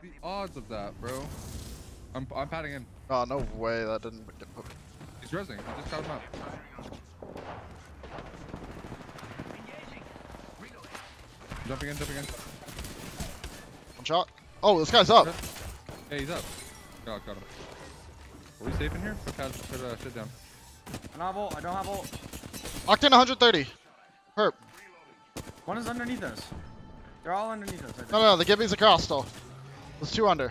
the odds of that, bro? I'm, I'm patting in. Oh, no way. That didn't get put. He's resing. I just got him up. Jumping in, jumping in. One shot. Oh, this guy's up. Hey, he's up. Got, got him. Are we safe in here? Put, pad, put uh, shit down. I don't have ult. I don't have ult. Octane 130. Herp. One is underneath us. They're all underneath us. I think. No, no, no. The Gibby's across still. There's two under.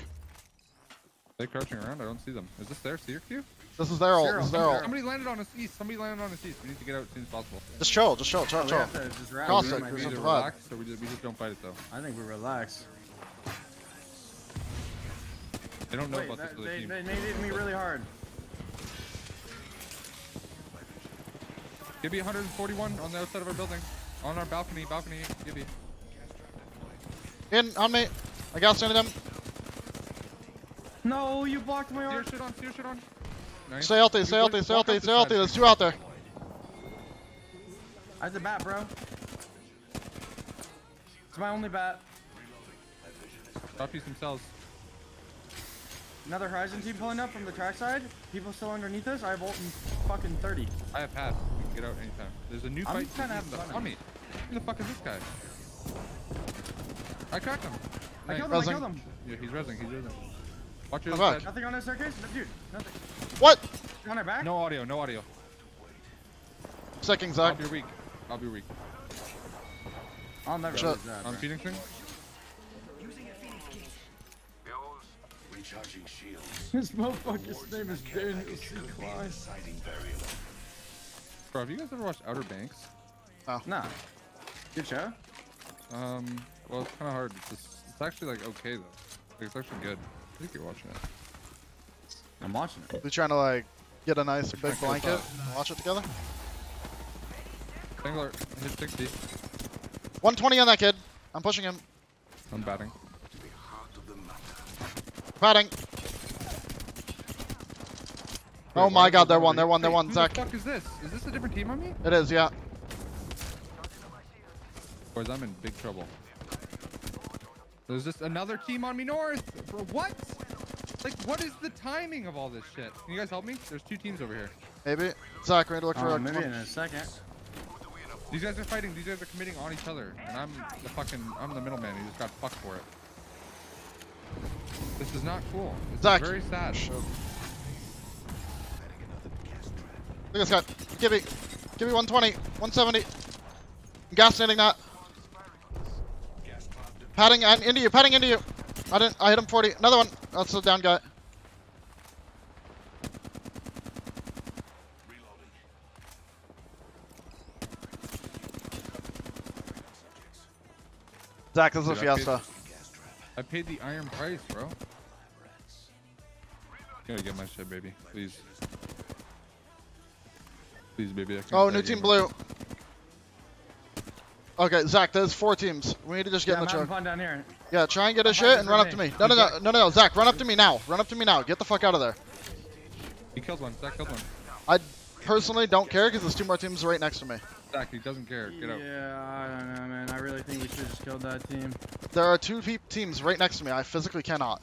They crouching around. I don't see them. Is this their seer queue? This is their ult. This is their ult. Somebody landed on us east. Somebody landed on us east. We need to get out as soon as possible. Just chill. Just chill. Chill. We Chill. have to just rally. Cross it, We be- There's either a flag. relax or we just, we just don't fight it though. I think we relax. They don't know Wait, about that, this other they, team. they made me really hard. Gibby 141 on the outside of our building. On our balcony, balcony, Gibby. In on me. I got some of them. No, you blocked my Seer arm. shit on, seer shit on. Nice. Stay healthy. Stay healthy. Stay healthy. Stay healthy. side. There's two out there. I have the bat, bro. It's my only bat. Drop you some cells. Another Horizon team pulling up from the track side. People still underneath us. I have ult in fucking 30. I have pass. We can get out anytime. There's a new I'm fight. trying to have east fun. on me. Who the fuck is this guy? I cracked him. I Nice. killed him. I killed him. Yeah, he's resing. He's resing. Watch your Come back. head. Nothing on his staircase? No, dude, nothing. What? On our back? No audio. No audio. Second I'll be weak. I'll be weak. I'll never Shut- lose that. I'm bro. Phoenixing. Recharging shields. This motherfucker's name is Daniel C. Klein. Sighting barrier. Bro, have you guys ever watched Outer Banks? Nah. Good show. Um, well, it's kind of hard. It's, just, it's actually like okay though. Like, it's actually good. I think you're watching it. I'm watching it. We trying to like get a nice big Check this blanket and watch it together. Spangler hit 60. 120 on that kid. I'm pushing him. I'm batting. To the heart of the matter. Patting. Oh Wait, my god, is they're one, they're one, they're one, Zach. Who the fuck is this? Is this a different team on me? It is, yeah. Boys, I'm in big trouble. There's just another team on me north. Bro, what? Like, what is the timing of all this shit? Can you guys help me? There's two teams over here. Maybe. Zach, we need to look for Oh, a maybe in a second. These guys are fighting. These guys are committing on each other, and I'm the fucking I'm the middleman who just got fucked for it. This is not cool. It's Zach. very sad. Look at this guy. Give me. Give me 120. 170. Gas standing that. Padding and into you. Padding into you. I didn't. I hit him 40. Another one. That's the down guy. Zach, this is a Dude, I paid- fiesta. I paid the iron price, bro. Gotta get my shit, baby. Please. Please, baby. I can Oh, new team game. blue. Okay, Zach, there's four teams. We need to just get Yeah, in the truck. fun down here. Yeah, try and get his Come back shit and run up to me. No, no, no, no, no, no, Zach, run up to me now. Run up to me now. Get the fuck out of there. He killed one. Zach killed one. I personally don't care because there's two more teams right next to me. Zach, he doesn't care. Get out. Yeah, I don't know, man. I really think we should have just killed that team. There are two pe- teams right next to me. I physically cannot.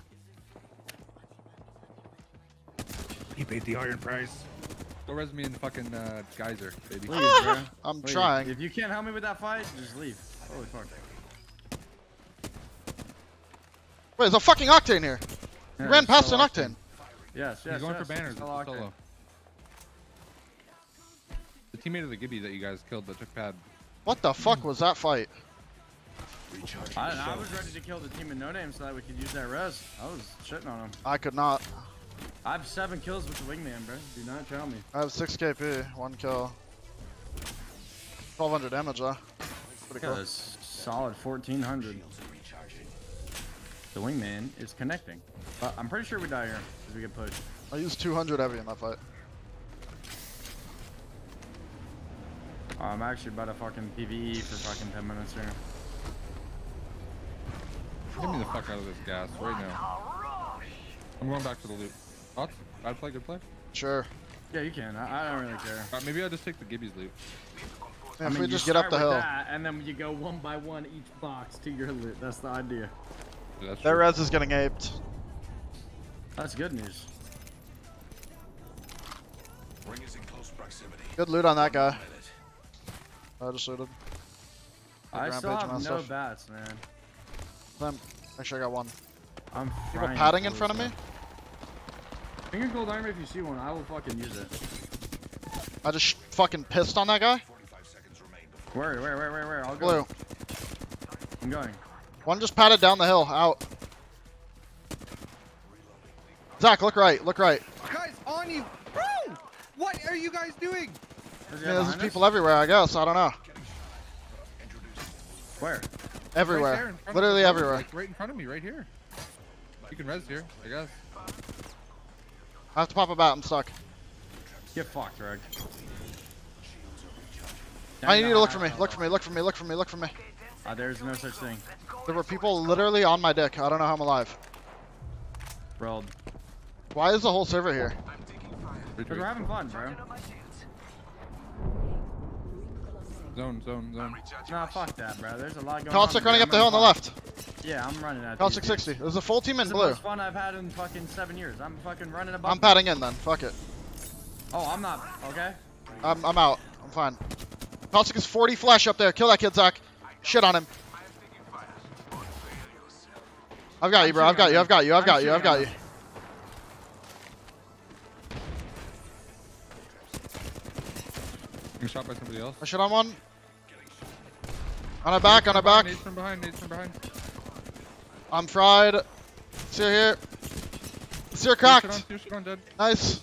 He paid the iron price. Go res me in the fucking uh, geyser, baby. Please, bro. I'm Please. trying. If you can't help me with that fight, just leave. Holy fuck. Wait, there's a fucking octane here. He Yeah, ran past an octane. octane. Yes, yes, He's going yes, for banners. it's It's so a octane. The teammate of the Gibby that you guys killed that took pad. What the fuck was that fight? I, I was ready to kill the team in no name so that we could use that res. I was shitting on him. I could not. I have seven kills with the wingman, bro. Do not tell me. I have 6 KP, 1 kill. 1200 damage, huh? Pretty Yeah, cool. solid 1400. Shields are recharging. The wingman is connecting. But I'm pretty sure we die here because we get pushed. I used 200 heavy in that fight. Oh, I'm actually about to fucking PvE for fucking 10 minutes here. Get me the fuck out of this gas right now. I'm going back to the loot. Thoughts? Bad play, good play? Sure. Yeah, you can. I, I don't really care. Uh, maybe I'll just take the Gibby's loot. Man, I if mean, we you just get up the hill. That, and then you go one by one each box to your loot. That's the idea. Yeah, that's Their true. res is getting aped. That's good news. Ring is in close proximity. Good loot on that guy. I just looted. I still rampage have no myself. bats, man. Then, make sure I got one. I'm You have a padding in front of me? This Finger gold armor if you see one, I will fucking use it. I just fucking pissed on that guy. 45 seconds remain before Where, where, where, where, where? I'll go. Blue. I'm going. One just padded down the hill. Out. Zach, look right. Look right. Guys, on you! Bro! What are you guys doing? Yeah, there's us? people everywhere, I guess. I don't know. Where? Right Everywhere. there in front of Literally everywhere. Like right in front of me, right here. You can res here, I guess. I have to pop a bat. I'm stuck. Get fucked, Reg. I need you to look for me. Look for me. Look for me. Look for me. Look for me. Uh, there's no such thing. There were people literally on my dick. I don't know how I'm alive. Bro. Why is the whole server here? Cause we're having fun, bro. Zone, zone, zone. Nah, fuck that, bro. There's a lot going on. Caustic here. running up the hill on the left. Fun. Yeah, I'm running at Caustic these 60. dudes. There's a full team in It's the blue. most fun I've had in fucking seven years. I'm fucking running above. I'm padding in then. Fuck it. Oh, I'm not. Okay. I'm, I'm out. I'm fine. Caustic is 40 flash up there. Kill that kid, Zach. Shit on him. I've got you, bro. I've got you. I've got you. I've got you. I've got you. Being shot by somebody else. I shit on one. On a back. On a back. Nades from behind, nades from behind. I'm fried. Seer here. Seer Two cracked. two shit on, dead. Nice.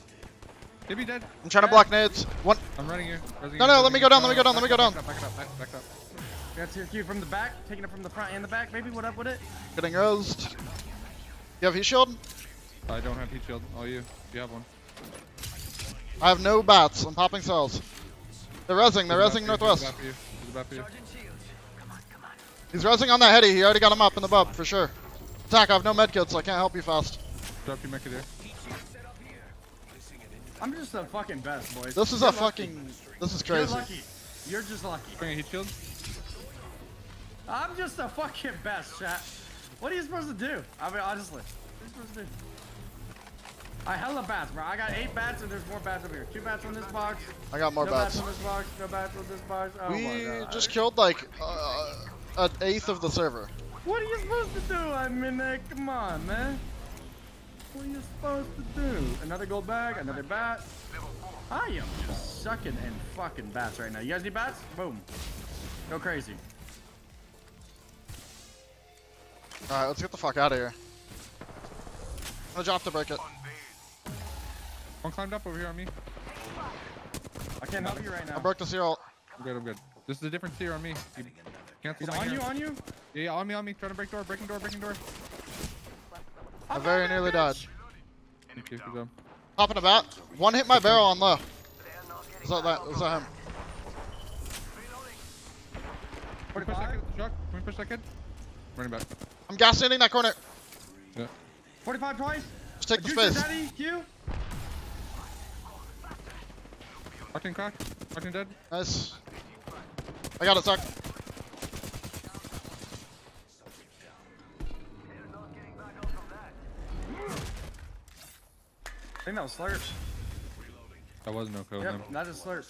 Give me dead. I'm trying to block nades. One. I'm running here. Resing No, no, resing let me go down, let me go down, let me go down. Back up, back up, back, back up. Got tier Q from the back, taking it from the front and the back, maybe. What up with it? Getting rosed. You have heat shield? I don't have heat shield. All you. You have one. I have no bats. I'm popping cells. They're resing. They're There's resing bat for you, northwest. there's a bat for you, there's a bat for you. He's resing on that heady. He already got him up in the bub for sure. Attack. I have no medkit, so I can't help you fast. Drop your mecha there. I'm just the fucking best, boys. This is You're a lucky. fucking. This is crazy. You're crazy. lucky. You're just lucky. Bring a heat shield. I'm just the fucking best, chat. What are you supposed to do? I mean, honestly. What are you supposed to do? I hella bats, bro. I got eight bats and there's more bats over here. Two bats on this box. I got more no bats. bats on this box. No bats on this box. Oh We my god. just killed like uh, an eighth of the server. What are you supposed to do? I mean, uh, come on, man. What are you supposed to do? Another gold bag, another bat. I am just sucking in fucking bats right now. You guys need bats? Boom. Go crazy. All right, let's get the fuck out of here. I'm gonna drop to break it. One climbed up over here on me. I can't help you right now. I broke the seal. I'm good, I'm good. This is a different seer on me. You cancel He's my on you, on you? Yeah, yeah, on me, on me. Trying to break door, breaking door, breaking door. I very nearly died. Thank you, good job. Popping a bat. One hit my barrel on low. Is that that? Is that him? Can we push that kid with the truck? Can we push that kid? Running back. I'm gas standing that corner. Yeah. 45 twice. Just take the Juice is space. daddy, Q. Octane crack. Octane dead. Nice. I got it, Zach. I think that was slurp. That was no code. Yep, no. that is slurp.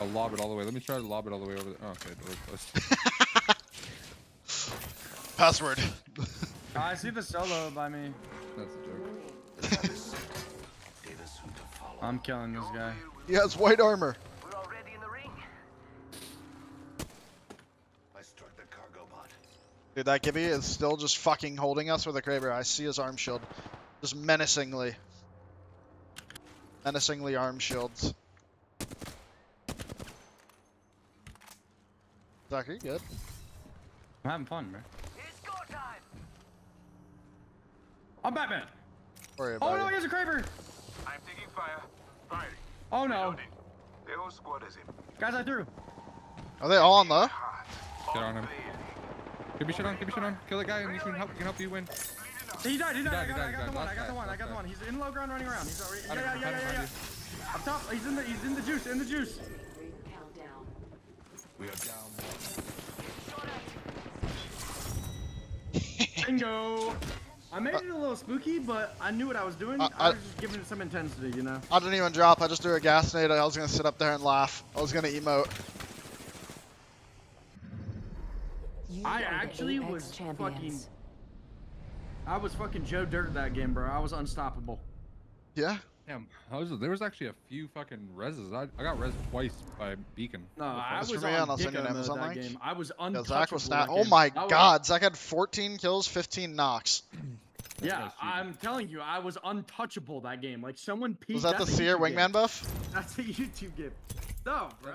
I'll lob it all the way. Let me try to lob it all the way over there. Oh, okay, door's closed. Password. Oh, I see the solo by me. That's a joke. Data soon to follow. I'm killing this guy. he has white armor. We're already in the ring. I struck the cargo bot. Dude, that Gibby is still just fucking holding us with a Kraber. I see his arm shield. Just menacingly. Menacingly arm shields. Zach, are you good? I'm having fun, man. It's go time. I'm Batman. Worry Oh no, it. he has a Kraber. I'm taking fire. Firing. Oh no. Reloading. The whole squad is in. Guys, I threw. Are they all on low? Hot. Get on him. Give me shit on, give me shit on. Kill the guy and you can help, we can help you win. He died, he died. I died, he got, I died, got he the one. I got the one, I got the one. He's in low ground running around. He's already. Yeah, Behind yeah, yeah, yeah, yeah. Up top, he's in the, he's in the juice, in the juice. We are down. Bingo. I made it a little spooky, but I knew what I was doing. Uh, I I- was just giving it some intensity, you know. I didn't even drop. I just threw a gas nade. I was gonna sit up there and laugh. I was gonna emote. You I actually was champions. fucking- I was fucking Joe Dirt that game, bro. I was unstoppable. Yeah. Damn, I was, there was actually a few fucking reses. I, I got res twice by Beacon. No, I That's was for me, on and I'll send you an Amazon that link. game. I was Yeah, untouchable. Zach was snap. that Oh my I was- god, Zach had 14 kills, 15 knocks. Yeah, guy's. I'm telling you, I was untouchable that game. Like someone peeked. Was that the Seer YouTube wingman game. buff? That's a YouTube game. No, bro.